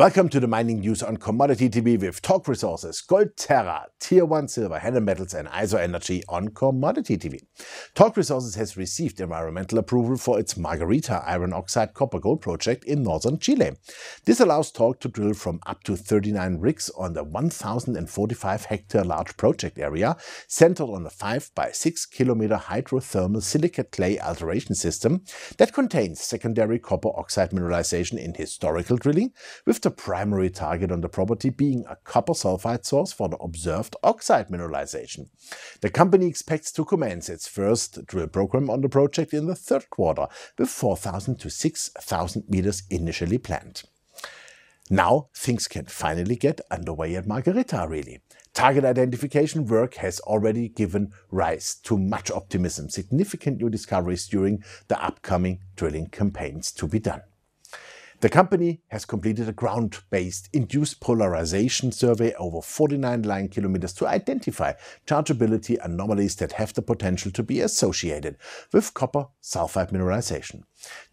Welcome to the Mining News on Commodity TV with Torq Resources, Gold Terra, Tier 1 Silver, Hannan Metals and IsoEnergy on Commodity TV. Torq Resources has received environmental approval for its Margarita iron oxide copper gold project in northern Chile. This allows Torq to drill from up to 39 rigs on the 1045 hectare large project area centered on a 5 by 6 kilometer hydrothermal silicate clay alteration system that contains secondary copper oxide mineralization in historical drilling with the primary target on the property being a copper sulfide source for the observed oxide mineralization. The company expects to commence its first drill program on the project in the third quarter, with 4,000 to 6,000 meters initially planned. Now things can finally get underway at Margarita, really. Target identification work has already given rise to much optimism, significant new discoveries during the upcoming drilling campaigns to be done. The company has completed a ground-based induced polarization survey over 49 line kilometers to identify chargeability anomalies that have the potential to be associated with copper sulfide mineralization.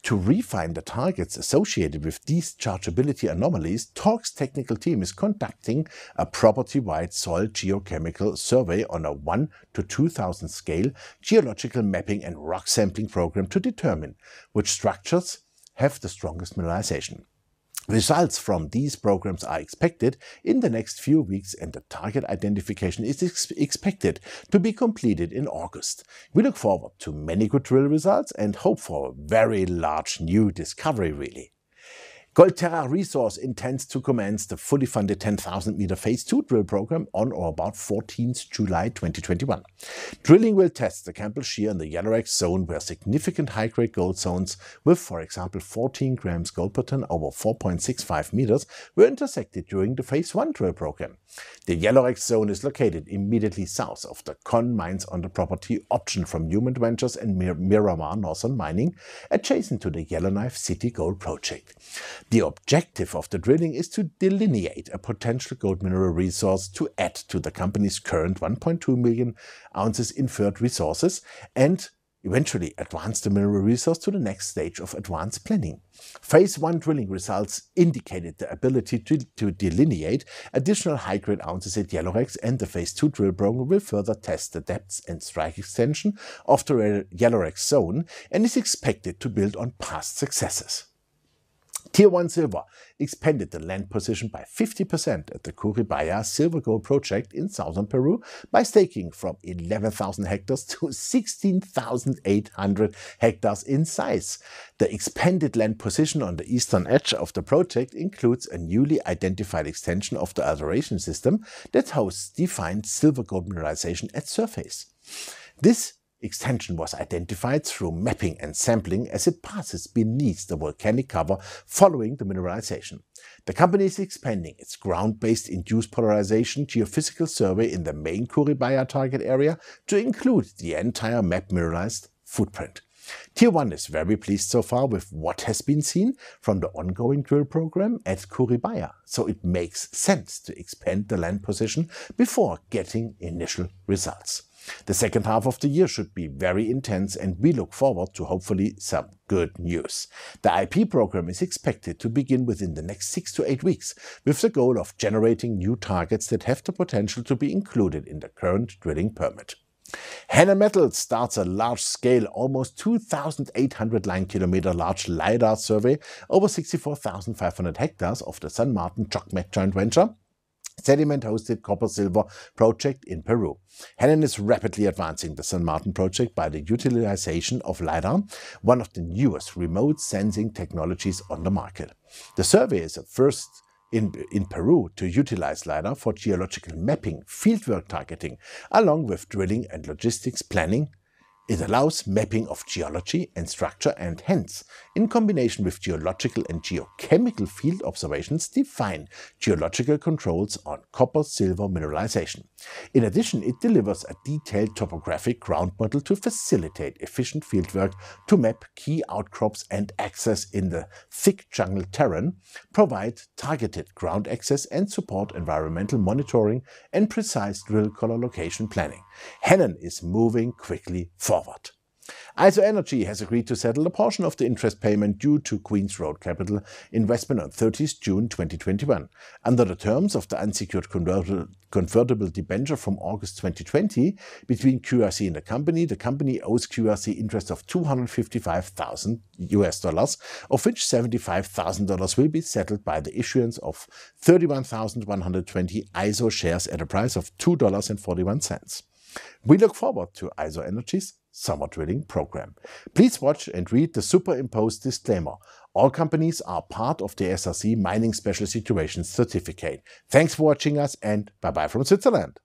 To refine the targets associated with these chargeability anomalies, Torq's technical team is conducting a property-wide soil geochemical survey on a 1 to 2000 scale geological mapping and rock sampling program to determine which structures have the strongest mineralization. Results from these programs are expected in the next few weeks and the target identification is ex expected to be completed in August. We look forward to many good drill results and hope for a very large new discovery really. Gold Terra Resource intends to commence the fully funded 10,000 meter phase 2 drill program on or about 14th July 2021. Drilling will test the Campbell Shear in the Yellorex zone where significant high-grade gold zones with, for example, 14 grams gold per ton over 4.65 meters were intersected during the phase 1 drill program. The Yellorex zone is located immediately south of the Con mines on the property option from Newmont Ventures and Mir Miramar Northern Mining, adjacent to the Yellowknife City Gold Project. The objective of the drilling is to delineate a potential gold mineral resource to add to the company's current 1.2 million ounces inferred resources and eventually advance the mineral resource to the next stage of advanced planning. Phase 1 drilling results indicated the ability to, to delineate additional high-grade ounces at Yellorex and the Phase 2 drill program will further test the depths and strike extension of the Yellorex zone and is expected to build on past successes. Tier 1 Silver expanded the land position by 50% at the Curibaya Silver Gold project in southern Peru by staking from 11,000 hectares to 16,800 hectares in size. The expanded land position on the eastern edge of the project includes a newly identified extension of the alteration system that hosts defined silver gold mineralization at surface. This extension was identified through mapping and sampling as it passes beneath the volcanic cover following the mineralization. The company is expanding its ground-based induced polarization geophysical survey in the main Curibaya target area to include the entire map mineralized footprint. Tier 1 is very pleased so far with what has been seen from the ongoing drill program at Curibaya, so it makes sense to expand the land position before getting initial results. The second half of the year should be very intense and we look forward to hopefully some good news. The IP program is expected to begin within the next six to eight weeks with the goal of generating new targets that have the potential to be included in the current drilling permit. Hannan Metals starts a large-scale, almost 2,800 line kilometer large LiDAR survey over 64,500 hectares of the San Martin JOGMEC joint venture sediment-hosted copper-silver project in Peru. Hannan is rapidly advancing the San Martin project by the utilization of LiDAR, one of the newest remote sensing technologies on the market. The survey is a first in, in Peru to utilize LiDAR for geological mapping, fieldwork targeting, along with drilling and logistics planning, it allows mapping of geology and structure and hence, in combination with geological and geochemical field observations, define geological controls on copper-silver mineralization. In addition, it delivers a detailed topographic ground model to facilitate efficient fieldwork to map key outcrops and access in the thick jungle terrain, provide targeted ground access and support environmental monitoring and precise drill collar location planning. Hannan is moving quickly forward forward. IsoEnergy has agreed to settle a portion of the interest payment due to Queen's Road Capital investment on 30th June 2021. Under the terms of the unsecured convertible, debenture from August 2020 between QRC and the company, the company owes QRC interest of 255,000 US dollars, of which $75,000 will be settled by the issuance of 31,120 ISO shares at a price of $2.41. We look forward to IsoEnergy's summer drilling program. Please watch and read the superimposed disclaimer. All companies are part of the SRC Mining Special Situations Certificate. Thanks for watching us and bye bye from Switzerland.